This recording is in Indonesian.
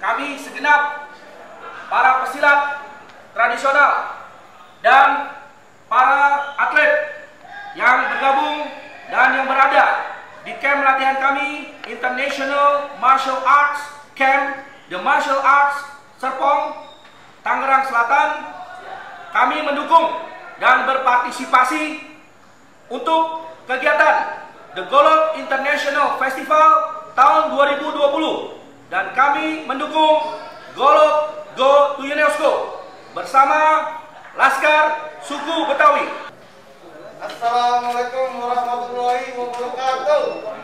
kami segenap para pesilat tradisional dan para atlet yang bergabung dan yang berada di camp latihan kami International Martial Arts Camp The Martial Arts Serpong Tangerang Selatan. Kami mendukung dan berpartisipasi untuk kegiatan The Golok International Festival tahun 2020 kami mendukung Golok Go to UNESCO bersama Laskar Suku Betawi. Assalamualaikum warahmatullahi wabarakatuh.